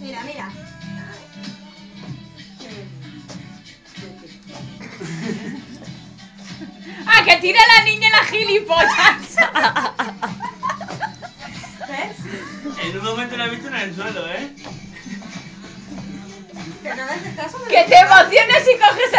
Mira, mira. ¡Ah, que tira la niña la gilipollas! ¿Ves? En un momento la he visto en el suelo, ¿eh? Que no este caso. Que te emociones y coges